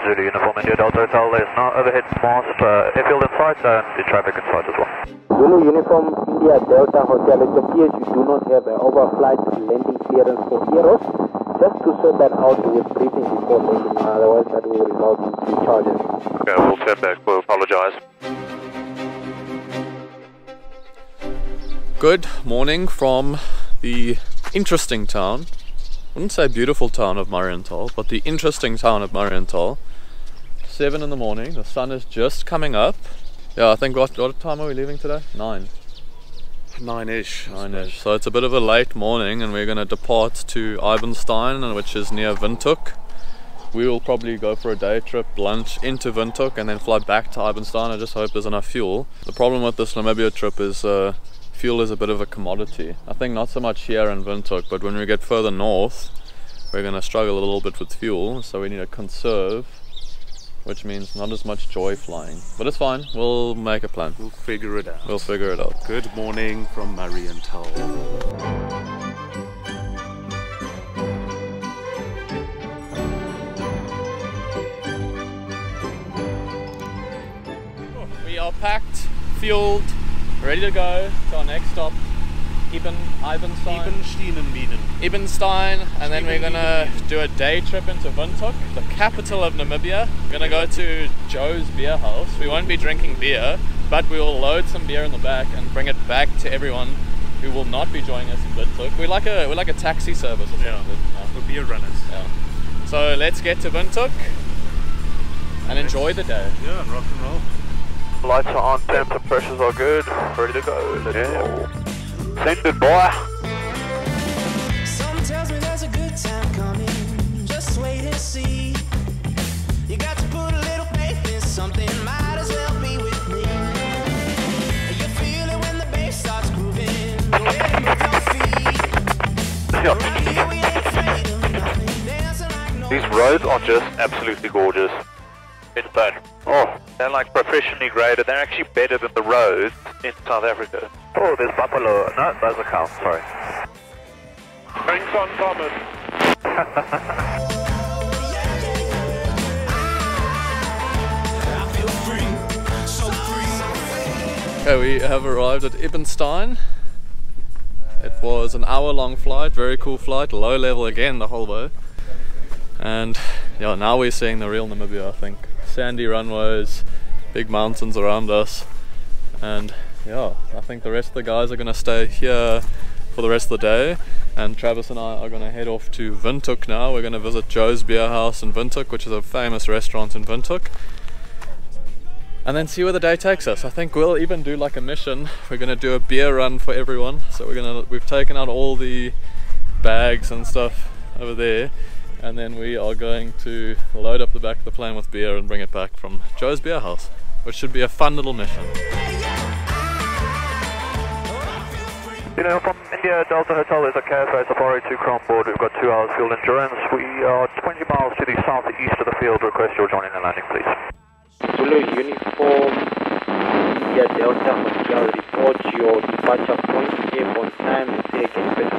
Zulu Uniform India Delta Hotel, there's no overhead mast, uh, airfield in sight and the traffic in sight as well. Zulu Uniform India Delta Hotel, it appears you do not have an overflight landing clearance for Eros. Just to sort that out with briefing before landing, otherwise that will result in charges. Okay, we'll turn back, we'll apologise. Good morning from the interesting town. I wouldn't say beautiful town of Marienthal, but the interesting town of Marienthal. Seven in the morning, the sun is just coming up. Yeah, I think what, what time are we leaving today? Nine. Nine-ish. Nine-ish. So it's a bit of a late morning and we're going to depart to Ibenstein, which is near Windhoek. We will probably go for a day trip, lunch into Windhoek and then fly back to Ibenstein. I just hope there's enough fuel. The problem with this Namibia trip is uh, fuel is a bit of a commodity. I think not so much here in Windhoek, but when we get further north, we're going to struggle a little bit with fuel, so we need to conserve, which means not as much joy flying. But it's fine, we'll make a plan. We'll figure it out. We'll figure it out. Good morning from Marienthal. We are packed, fueled, ready to go to our next stop, Eben, Ibenstein. Ebensteinen Ibenstein, and then we're gonna do a day trip into Windhoek, the capital of Namibia. We're gonna go to Joe's Beer House. We won't be drinking beer, but we will load some beer in the back and bring it back to everyone who will not be joining us in Windhoek. We're like a we're like a taxi service or something. Yeah. For beer runners. Yeah. So let's get to Windhoek and enjoy the day. Yeah, and rock and roll. Lights are on, temps and pressures are good, ready to go, let's roll. Send it, boy! Roads are just absolutely gorgeous. It's bad. Oh, they're like professionally graded. They're actually better than the roads in South Africa. Oh, there's buffalo. No, those are cows. Sorry. Thanks on Thomas. I feel free. So. Okay, we have arrived at Ibenstein. It was an hour long flight, very cool flight, low level again the whole way. And yeah, now we're seeing the real Namibia, I think. Sandy runways, big mountains around us. And yeah, I think the rest of the guys are to stay here for the rest of the day. And Travis and I are to head off to Windhoek now. We're to visit Joe's Beer House in Windhoek, which is a famous restaurant in Windhoek and then see where the day takes us. I think we'll even do like a mission. We're gonna do a beer run for everyone. So we're gonna we've taken out all the bags and stuff over there, and then we are going to load up the back of the plane with beer and bring it back from Joe's Beer House, which should be a fun little mission. You know, from India Delta Hotel, there's a Cafe Safari to Crown Board. We've got two hours field endurance. We are 20 miles to the southeast of the field. Request your joining and landing, please. Zulu Uniform India Delta Hotel, report your departure point, airborne time, and say again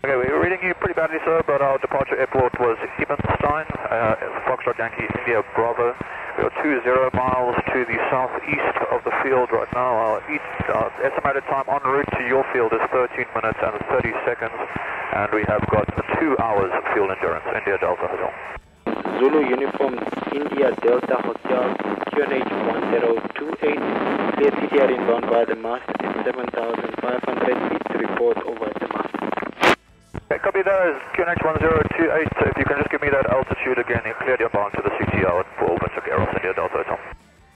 Okay, we were reading you pretty badly, sir, but our departure airport was Ibenstein, uh, Foxtrot Yankee India Bravo. We are 20 miles to the southeast of the field right now. Our each, uh, estimated time en route to your field is 13 minutes and 30 seconds, and we have got two hours of fuel endurance, India Delta Hotel. Zulu Uniform India Delta Hotel, QNH 1028, clear TDR inbound by the mast at 7,500 feet to report over the mast. Okay, copy that is QNH 1028. If you can just give me that altitude again, you cleared your bound to the CTR for Windhoek Eros India Delta Hotel.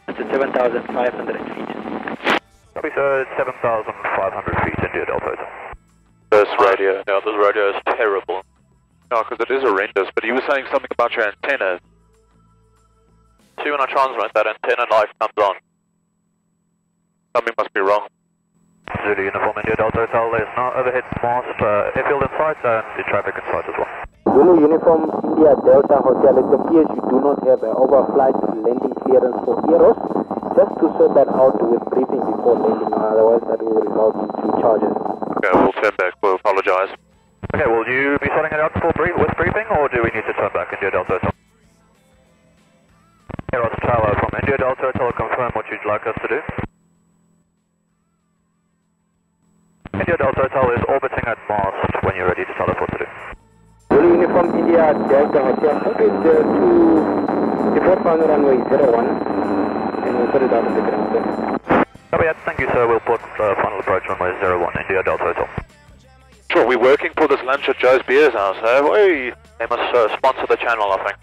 It's at 7,500 feet. Copy, sir, it's 7,500 feet India Delta Hotel. This radio, no, this radio is terrible. No, because it is horrendous, but he was saying something about your antenna. See, when I transmit, that antenna light comes on. Something must be wrong. Zulu Uniform India Delta Hotel, there's no overhead mast, uh, airfield in sight, and the traffic in sight as well. Zulu Uniform India Delta Hotel, it appears you do not have an overflight landing clearance for Eros. Just to sort that out with briefing before landing, otherwise that will result in charges. Okay, we'll turn back, we'll apologise. Okay, will you be sorting it out for brief, with briefing, or do we need to turn back India Delta Hotel? Eros Tower from India Delta Hotel, confirm what you'd like us to do. India Delta Hotel is orbiting at Mars when you're ready to tell us what to do. Zulu Uniform India Delta Hotel, circuit uh, to report final runway 01 and we'll put it out on the ground. sir. Copy that, thank you sir, we'll put uh, final approach runway 01, India Delta Hotel. Sure, we're working for this lunch at Joe's Beers House, eh? Hey, they must uh, sponsor the channel, I think.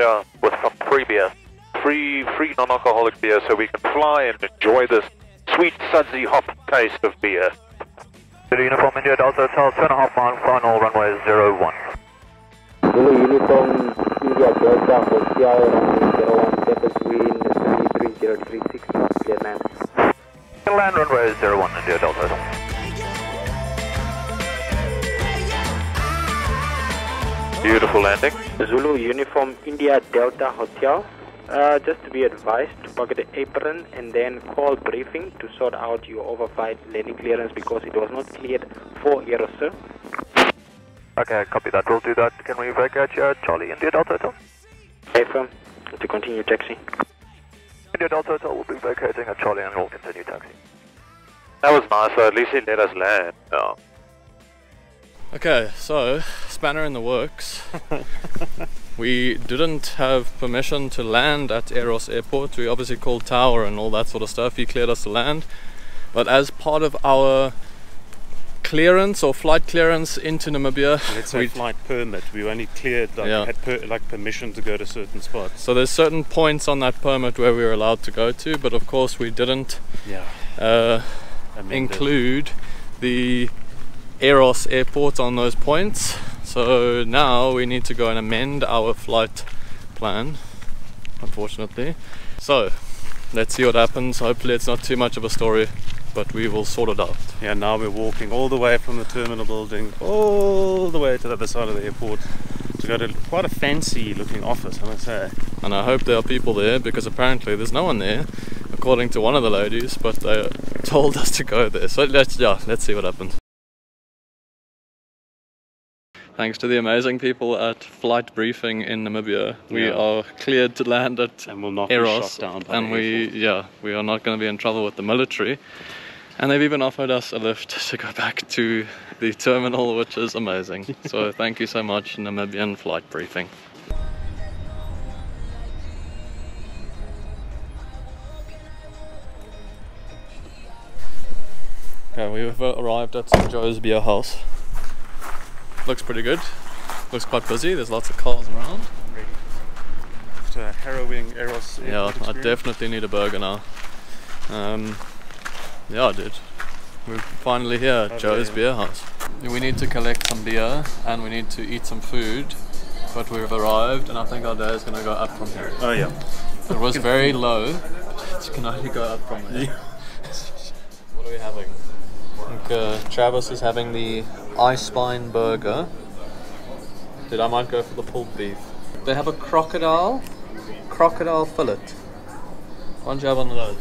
Yeah, with some free beer. Free, free non-alcoholic beer so we can fly and enjoy this sweet, sudsy hop taste of beer. Zulu Uniform India Delta Hotel, two and a half mile final runway 01. Zulu Uniform India Delta Hotel runway 01, Tempest wind 33036, clear land. Land runway 01, India Delta Hotel. Beautiful landing. Zulu Uniform India Delta Hotel. Uh, just to be advised to pocket the apron and then call briefing to sort out your overflight landing clearance because it was not cleared for error, sir. Okay, copy that, we'll do that. Can we vacate uh, Charlie India Delta Hotel? Affirm. To continue taxi. India Delta Hotel will be vacating at Charlie and we'll continue taxi. That was nice, though. At least he let us land. Yeah. Okay, so spanner in the works. we didn't have permission to land at Eros Airport. We obviously called Tower and all that sort of stuff. He cleared us to land, but as part of our clearance or flight clearance into Namibia, Let's say flight permit. We only cleared, like, Yeah. had per, like permission to go to certain spots. so there's certain points on that permit where we were allowed to go to, but of course we didn't Yeah. uh, include the Eros airport on those points. So now we need to go and amend our flight plan, unfortunately. So let's see what happens. Hopefully, it's not too much of a story, but we will sort it out. Yeah, now we're walking all the way from the terminal building all the way to the other side of the airport to go to quite a fancy looking office, I must say. And I hope there are people there because apparently there's no one there, according to one of the ladies, but they told us to go there. So let's, yeah, let's see what happens. Thanks to the amazing people at Flight Briefing in Namibia, we Yeah. are cleared to land at And will not be Eros, shot down and we, yeah, we are not going to be in trouble with the military. And they've even offered us a lift to go back to the terminal, which is amazing. so thank you so much, Namibian Flight Briefing. Okay, we've uh, arrived at St. Joe's Beer House. Looks pretty good. Looks quite busy. There's lots of cars around. After a harrowing Eros Yeah, airport I definitely need a burger now. Um, yeah, dude. We're finally here Oh, Joe's yeah. Beer House. We need to collect some beer and we need to eat some food, but we've arrived and I think our day is going to go up from here. Oh, yeah. It was very low. It can only go up from there. what are we having? I think uh, Travis is having the Eisbein burger. Dude, I might go for the pulled beef. They have a crocodile, crocodile fillet. Why don't you have one of those?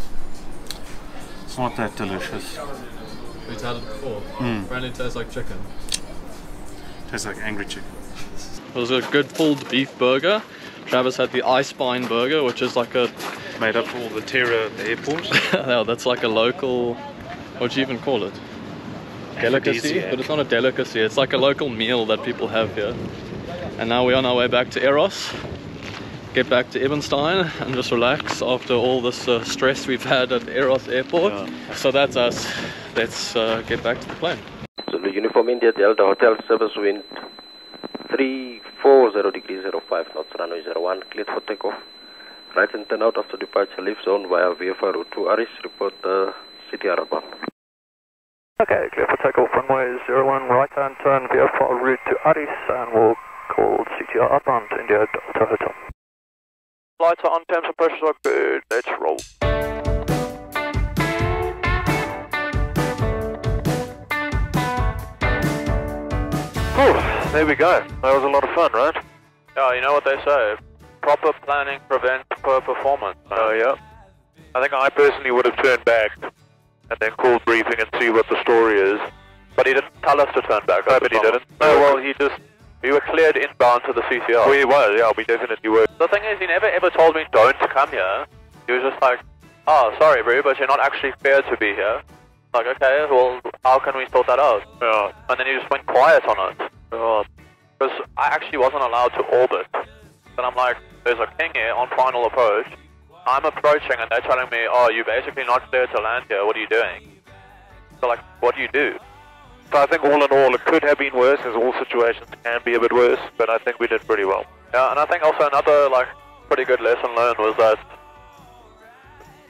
It's not that delicious. We've had it before. Hmm. Apparently it tastes like chicken. Tastes like angry chicken. It was a good pulled beef burger. Travis had the Eisbein burger, which is like a Made up for all the terror at the airport. no, that's like a local. What do you even call it? Delicacy, but it's not a delicacy. It's like a local meal that people have here. And now we're on our way back to Eros. Get back to Ibenstein and just relax after all this uh, stress we've had at Eros Airport. Yeah. So that's us. Let's uh, get back to the plane. Zulu Uniform India Delta Hotel Service Wind 340 degrees 05 knots runway 01 cleared for takeoff. Right and turn out after departure leave zone via VFR route to Aris report uh, City Araba. Okay, clear for takeoff runway 01, right hand turn VFR route to Aris and we'll call CTR outbound India Delta Hotel. Lights are on, temps and pressures are good. Let's roll. Whew, there we go. That was a lot of fun, right? Yeah, you know what they say. Proper planning prevents poor performance. Oh, yeah. I think I personally would have turned back and then call briefing and see what the story is. But he didn't tell us to turn back. No, but he didn't. No, well, he just. We were cleared inbound to the CTR. We were, yeah, we definitely were. The thing is, he never ever told me don't come here. He was just like, oh, sorry, bro, but you're not actually fair to be here. Like, okay, well, how can we sort that out? Yeah. And then he just went quiet on it. Yeah. Because I actually wasn't allowed to orbit. And I'm like, there's a king here on final approach. I'm approaching and they're telling me, oh, you're basically not cleared to land here. What are you doing? So, like, what do you do? So I think all in all, it could have been worse, as all situations can be a bit worse, but I think we did pretty well. Yeah, and I think also another, like, pretty good lesson learned was that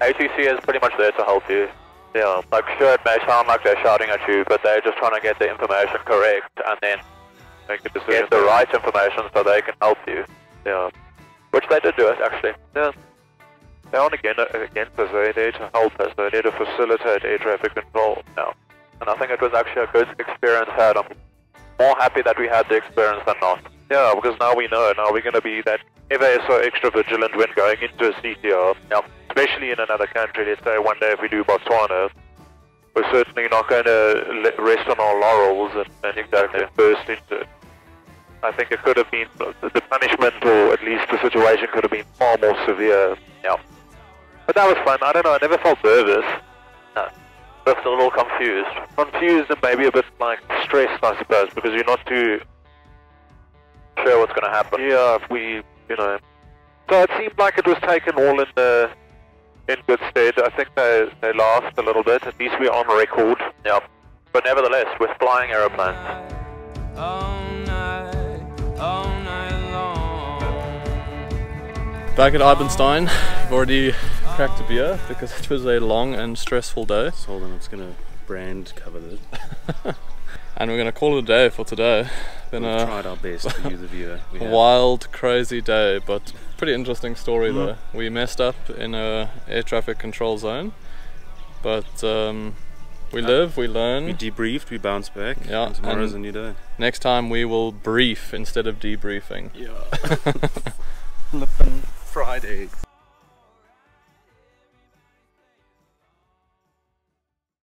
ATC is pretty much there to help you. Yeah. Like, sure, it may sound like they're shouting at you, but they're just trying to get the information correct and then Make a decision. get the right information so they can help you. Yeah. Which they did do it, actually. Yeah. They aren't again, uh, against us, they're there to help us, they're there to facilitate air traffic control. Yeah. And I think it was actually a good experience had. I'm more happy that we had the experience than not. Yeah, because now we know, now we're going to be that ever so extra vigilant when going into a CTR. Yeah. Especially in another country, let's say one day if we do Botswana, we're certainly not going to rest on our laurels and, and exactly burst into it. I think it could have been, the punishment or at least the situation could have been far more severe. Yeah. But that was fun. I don't know, I never felt nervous. No. Just a little confused. Confused and maybe a bit like stressed, I suppose, because you're not too Sure what's going to happen. Yeah, if we, you know. So it seemed like it was taken all in the in good stead. I think they they laughed a little bit. At least we're on record. Yeah. But nevertheless, with flying aeroplanes. All night, all night. Back at Ibenstein, I've already cracked a beer because it was a long and stressful day. So hold on, I'm just gonna brand cover this. And we're gonna call it a day for today. Been We've a, tried our best for you, the viewer. A wild, crazy day, but pretty interesting story Mm. though. We messed up in a air traffic control zone, but um, we Uh, live, we learn. We debriefed, we bounce back. Yeah, and tomorrow's and- a new day. Next time we will brief instead of debriefing. Yeah.